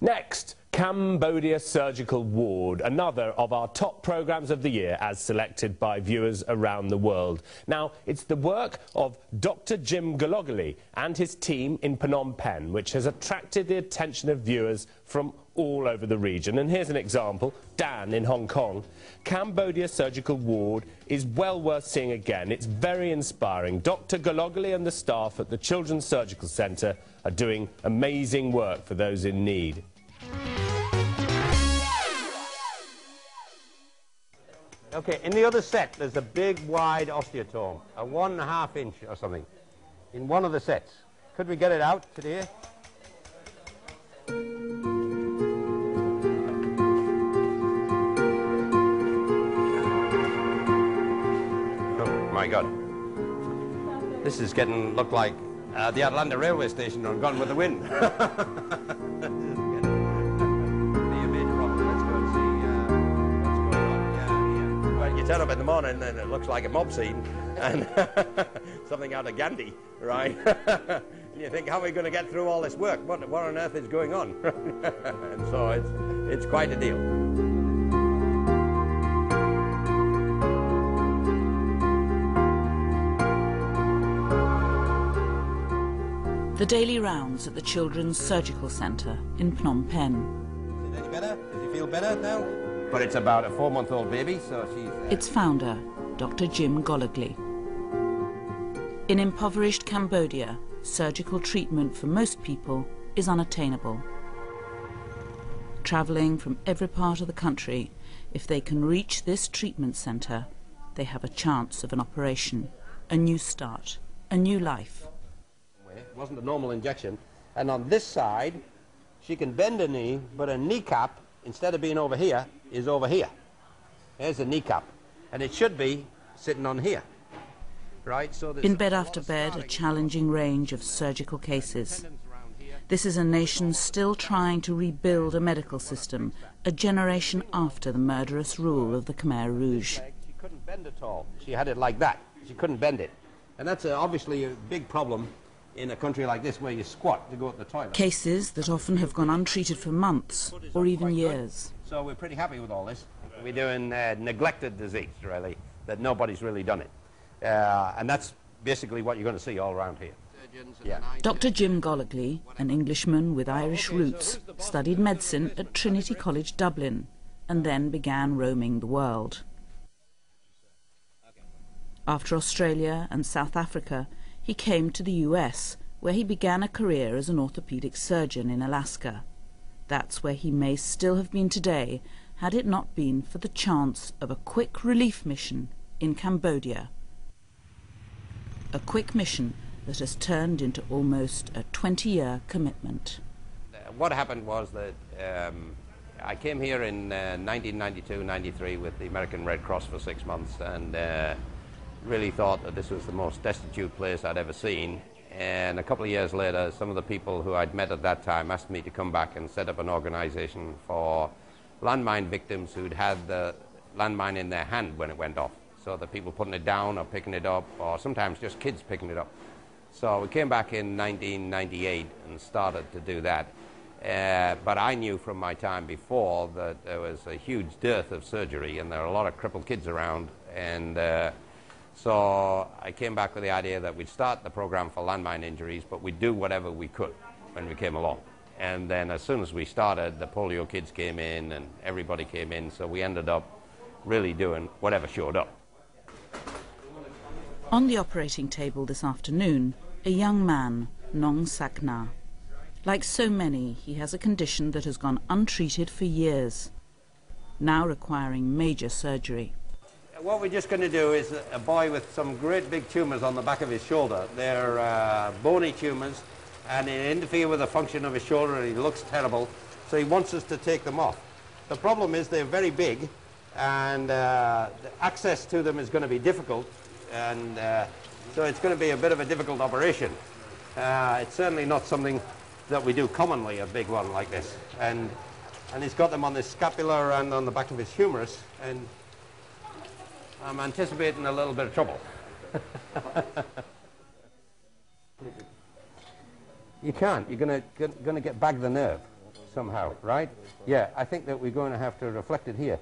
Next, Cambodia Surgical Ward, another of our top programmes of the year as selected by viewers around the world. Now, it's the work of Dr Jim Gollogly and his team in Phnom Penh which has attracted the attention of viewers from all over the region. And here's an example, Dan in Hong Kong. Cambodia Surgical Ward is well worth seeing again. It's very inspiring. Dr Gollogly and the staff at the Children's Surgical Centre are doing amazing work for those in need. Okay, in the other set, there's a big, wide osteotome, a one and a half inch or something, in one of the sets. Could we get it out today? Oh, my God. This is getting, look like uh, the Atlanta railway station on Gone with the Wind. turn up in the morning and it looks like a mob scene and something out of Gandhi, right? and you think, how are we going to get through all this work? What, what on earth is going on? and so it's, it's quite a deal. The daily rounds at the Children's Surgical Centre in Phnom Penh. Is it any better? Does he feel better now? But it's about a four-month-old baby, so she's... Uh... Its founder, Dr. Jim Gollogly. In impoverished Cambodia, surgical treatment for most people is unattainable. Travelling from every part of the country, if they can reach this treatment centre, they have a chance of an operation, a new start, a new life. It wasn't a normal injection. And on this side, she can bend a knee, but a kneecap, instead of being over here, is over here. There's the kneecap. And it should be sitting on here. Right? So In bed after bed, a challenging range of surgical cases. This is a nation still trying to rebuild a medical system, a generation after the murderous rule of the Khmer Rouge. She couldn't bend at all. She had it like that. She couldn't bend it. And that's a, obviously a big problem in a country like this where you squat to go to the toilet. Cases that often have gone untreated for months or even years. So we're pretty happy with all this. We're doing uh, neglected disease, really, that nobody's really done it. Uh, and that's basically what you're going to see all around here. Yeah. Dr. Jim Gollogly, an Englishman with Irish roots, studied medicine at Trinity College Dublin and then began roaming the world. After Australia and South Africa, he came to the US, where he began a career as an orthopedic surgeon in Alaska. That's where he may still have been today had it not been for the chance of a quick relief mission in Cambodia. A quick mission that has turned into almost a 20-year commitment. Uh, what happened was that um, I came here in 1992-93 uh, with the American Red Cross for six months and uh, really thought that this was the most destitute place I'd ever seen and a couple of years later, some of the people who I'd met at that time asked me to come back and set up an organization for landmine victims who'd had the landmine in their hand when it went off. So the people putting it down or picking it up, or sometimes just kids picking it up. So we came back in 1998 and started to do that. Uh, but I knew from my time before that there was a huge dearth of surgery and there are a lot of crippled kids around. And uh, so I came back with the idea that we'd start the program for landmine injuries, but we'd do whatever we could when we came along. And then as soon as we started, the polio kids came in and everybody came in, so we ended up really doing whatever showed up. On the operating table this afternoon, a young man, Nong Sakna. Like so many, he has a condition that has gone untreated for years, now requiring major surgery what we're just going to do is a boy with some great big tumours on the back of his shoulder. They're uh, bony tumours and they interfere with the function of his shoulder and he looks terrible. So he wants us to take them off. The problem is they're very big and uh, access to them is going to be difficult and uh, so it's going to be a bit of a difficult operation. Uh, it's certainly not something that we do commonly, a big one like this. And, and he's got them on his scapula and on the back of his humerus and I'm anticipating a little bit of trouble. you can't. You're going to to get back the nerve. somehow, right? Yeah, I think that we're going to have to reflect it here.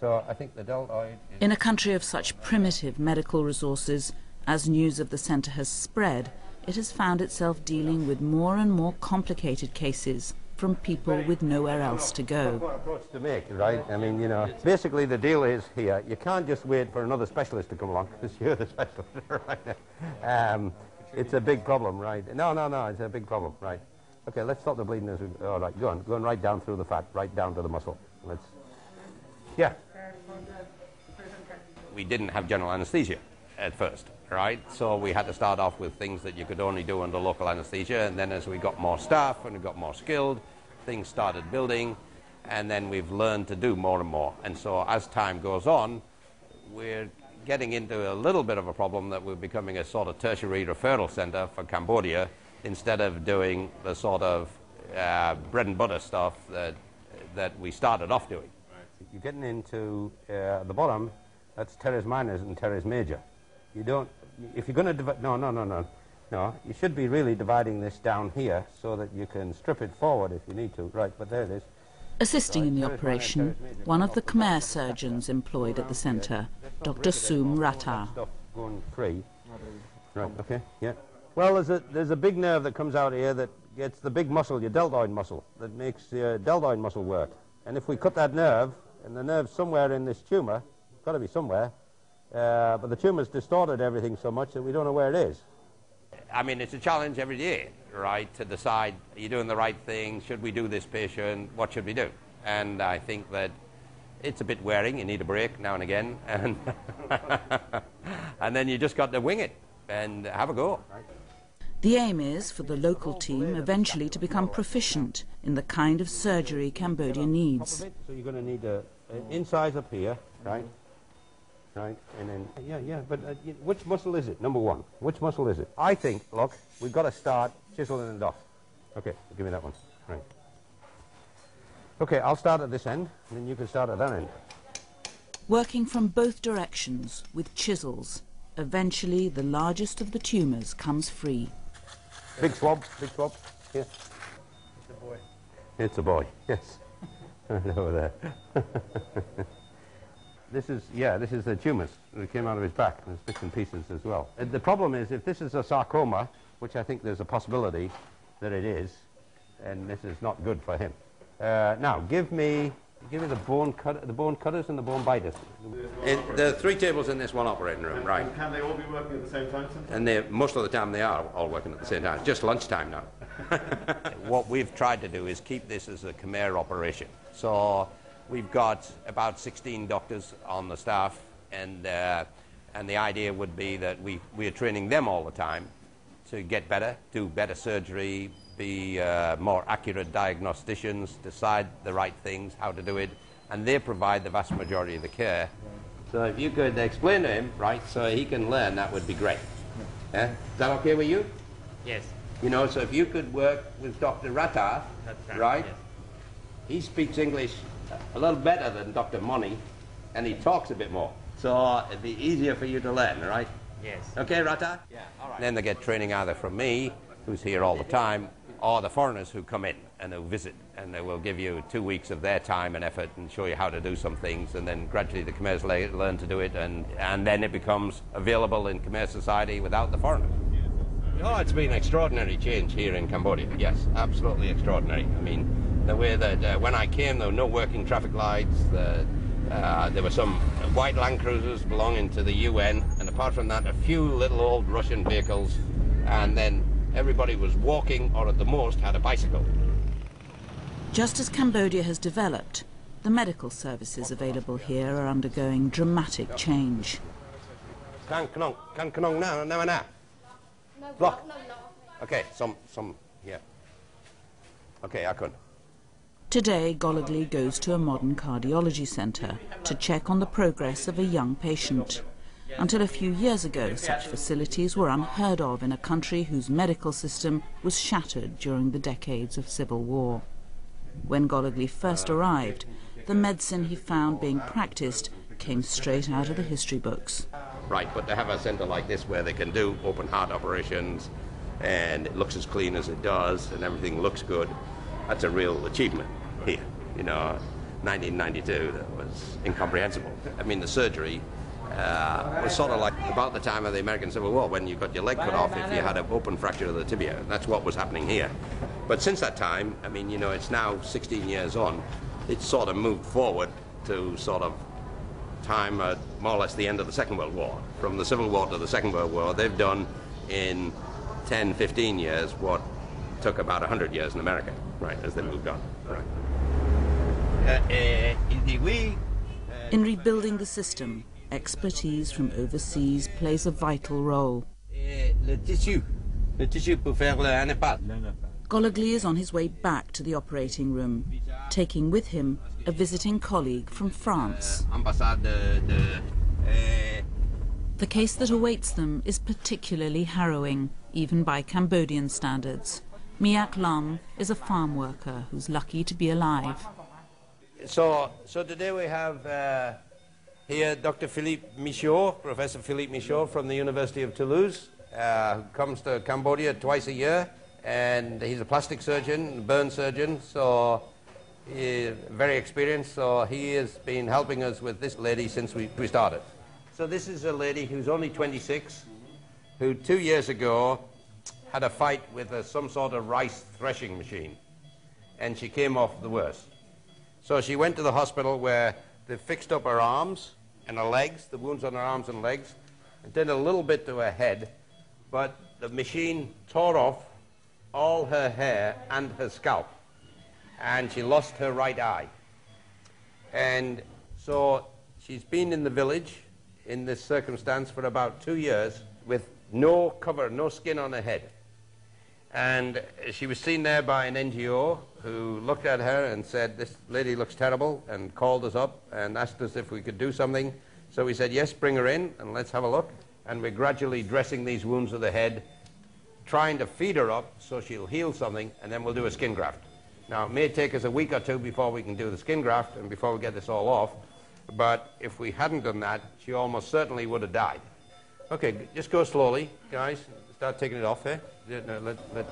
So I think the deltoid... In a country of such primitive medical resources, as news of the centre has spread, it has found itself dealing with more and more complicated cases from people with nowhere else to go. to make, right? I mean, you know, basically the deal is here, you can't just wait for another specialist to come along, because you're the specialist, right? Um, it's a big problem, right? No, no, no, it's a big problem, right? Okay, let's stop the bleeding as we, all right, go on, going right down through the fat, right down to the muscle. Let's, yeah. We didn't have general anesthesia at first, right? So we had to start off with things that you could only do under local anesthesia, and then as we got more staff and we got more skilled, things started building, and then we've learned to do more and more. And so as time goes on, we're getting into a little bit of a problem that we're becoming a sort of tertiary referral center for Cambodia instead of doing the sort of uh, bread and butter stuff that, that we started off doing. You're getting into uh, the bottom, that's teres minor and teres major. You don't, if you're going to divide, no, no, no, no. No, you should be really dividing this down here so that you can strip it forward if you need to. Right, but there it is. Assisting in the operation, one of the Khmer surgeons employed at the centre, Dr. Soom Rata. Going free. Right, okay, yeah. Well, there's a, there's a big nerve that comes out here that gets the big muscle, your deltoid muscle, that makes your deltoid muscle work. And if we cut that nerve, and the nerve's somewhere in this tumour, got to be somewhere, uh, but the tumour's distorted everything so much that we don't know where it is. I mean, it's a challenge every day, right, to decide, are you doing the right thing? Should we do this patient? What should we do? And I think that it's a bit wearing. You need a break now and again. And, and then you just got to wing it and have a go. The aim is for the local team eventually to become proficient in the kind of surgery Cambodia needs. So you're going to need an incise up here, right? Right? And then, yeah, yeah, but uh, which muscle is it, number one? Which muscle is it? I think, look, we've got to start chiseling it off. Okay, give me that one. Right. Okay, I'll start at this end, and then you can start at that end. Working from both directions with chisels, eventually the largest of the tumours comes free. Big swab, big swab. Here. It's a boy. It's a boy, yes. right over there. This is, yeah, this is the tumors that came out of his back. There's bits and pieces as well. Uh, the problem is if this is a sarcoma, which I think there's a possibility that it is, then this is not good for him. Uh, now, give me, give me the bone cut, the bone cutters and the bone biters. It, there are three tables in this one operating room, and, right? And can they all be working at the same time? Sometimes? And most of the time they are all working at the same time. Just lunchtime now. what we've tried to do is keep this as a Khmer operation. So We've got about 16 doctors on the staff, and, uh, and the idea would be that we, we are training them all the time to get better, do better surgery, be uh, more accurate diagnosticians, decide the right things, how to do it, and they provide the vast majority of the care. So if you could explain to him, right, so he can learn, that would be great. Yeah? Is that okay with you? Yes. You know, so if you could work with Dr. Rata, right, right? Yes. He speaks English a little better than Dr. Money, and he talks a bit more. So it'd be easier for you to learn, right? Yes. Okay, Rata? Yeah, all right. Then they get training either from me, who's here all the time, or the foreigners who come in and who visit, and they will give you two weeks of their time and effort and show you how to do some things, and then gradually the Khmer's learn to do it, and, and then it becomes available in Khmer society without the foreigners. Oh, it's been an extraordinary change here in Cambodia. Yes, absolutely extraordinary. I mean, the way that uh, when I came, there were no working traffic lights. The, uh, there were some white Land Cruisers belonging to the UN, and apart from that, a few little old Russian vehicles, and then everybody was walking or at the most had a bicycle. Just as Cambodia has developed, the medical services available here are undergoing dramatic change. Okay, some, some, yeah. Okay, I could. Today, Gollogly goes to a modern cardiology centre to check on the progress of a young patient. Until a few years ago, such facilities were unheard of in a country whose medical system was shattered during the decades of civil war. When Gollogly first arrived, the medicine he found being practiced came straight out of the history books. Right, but to have a centre like this where they can do open heart operations and it looks as clean as it does and everything looks good, That's a real achievement here. You know, 1992, that was incomprehensible. I mean, the surgery uh, was sort of like about the time of the American Civil War when you got your leg cut off if you had an open fracture of the tibia. That's what was happening here. But since that time, I mean, you know, it's now 16 years on, it's sort of moved forward to sort of time at more or less the end of the Second World War. From the Civil War to the Second World War, they've done in 10, 15 years what took about 100 years in America, right, as they moved on. Right. Uh, uh, uh, in rebuilding the system, expertise from overseas plays a vital role. Le tissu. Le tissu pour faire un EHPAD. Gollogly is on his way back to the operating room, taking with him a visiting colleague from France. The case that awaits them is particularly harrowing, even by Cambodian standards. Miak Lam is a farm worker who's lucky to be alive. So, so today we have uh, here Dr. Philippe Michaud, Professor Philippe Michaud from the University of Toulouse, uh, who comes to Cambodia twice a year, and he's a plastic surgeon, burn surgeon, so he's very experienced. So he has been helping us with this lady since we, we started. So this is a lady who's only 26, who two years ago had a fight with a, some sort of rice threshing machine, and she came off the worst. So she went to the hospital where they fixed up her arms and her legs, the wounds on her arms and legs, and did a little bit to her head, but the machine tore off all her hair and her scalp, and she lost her right eye. And so she's been in the village in this circumstance for about two years with no cover, no skin on her head. And she was seen there by an NGO who looked at her and said, This lady looks terrible, and called us up and asked us if we could do something. So we said, Yes, bring her in and let's have a look. And we're gradually dressing these wounds of the head, trying to feed her up so she'll heal something, and then we'll do a skin graft. Now, it may take us a week or two before we can do the skin graft and before we get this all off, but if we hadn't done that, she almost certainly would have died. Okay, just go slowly, guys. Start taking it off, eh? Yeah, no, let, let,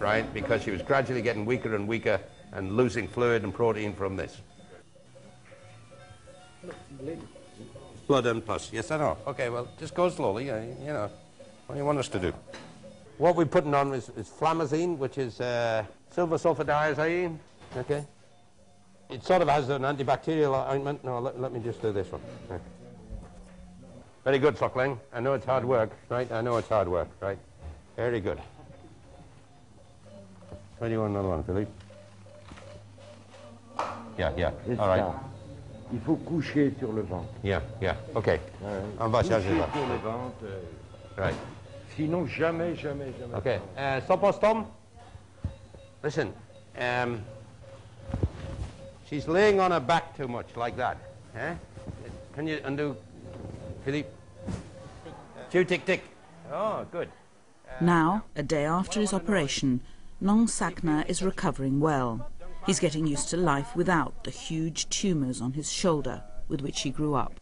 right? Because she was gradually getting weaker and weaker and losing fluid and protein from this. Blood and pus. Yes, I know. Okay, well, just go slowly. Uh, you know, what do you want us to do? What we're putting on is, is flamazine, which is uh, silver sulfadiazine. Okay. It sort of has an antibacterial ointment. No, let, let me just do this one. Okay. Very good, Suckling. I know it's hard work, right? I know it's hard work, right? Very good. Where do you want another one, Philippe? Yeah, yeah. All right. ça. Il faut coucher sur le ventre. Yeah, yeah. Okay. On va charger Coucher là. sur le ventre. euh, Right. Sinon, jamais, jamais, jamais. Okay. Uh, Sopos Tom? Listen, um, she's laying on her back too much, like that. Eh? Can you undo, Philippe? Chew tick tick. Oh, good. Now, a day after his operation, Nong Sakna is recovering well. He's getting used to life without the huge tumours on his shoulder with which he grew up.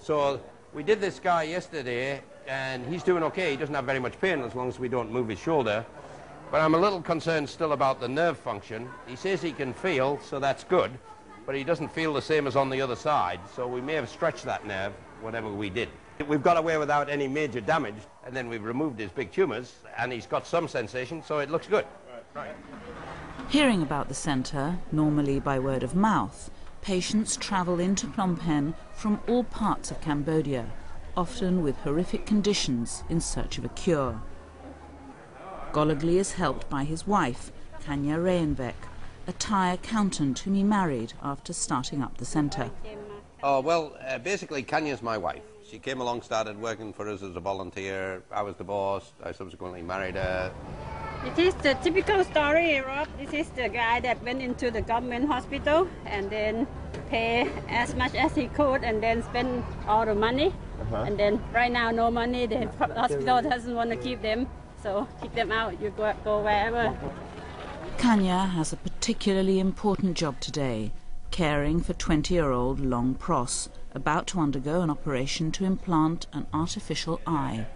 So we did this guy yesterday, and he's doing okay. He doesn't have very much pain as long as we don't move his shoulder. But I'm a little concerned still about the nerve function. He says he can feel, so that's good, but he doesn't feel the same as on the other side, so we may have stretched that nerve, whatever we did. We've got away without any major damage, and then we've removed his big tumours, and he's got some sensation, so it looks good. Right. Hearing about the centre, normally by word of mouth, patients travel into Phnom Penh from all parts of Cambodia, often with horrific conditions in search of a cure. Gollogly is helped by his wife, Kanya Reyenvek, a Thai accountant whom he married after starting up the centre. Oh, well, uh, basically, Kanya's my wife. She came along, started working for us as a volunteer. I was divorced. I subsequently married her. It is the typical story, Rob. This is the guy that went into the government hospital and then pay as much as he could and then spend all the money. And then right now, no money. The hospital doesn't want to keep them, so kick them out. You go, go wherever. Kanya has a particularly important job today, caring for 20-year-old Long Pross, about to undergo an operation to implant an artificial eye.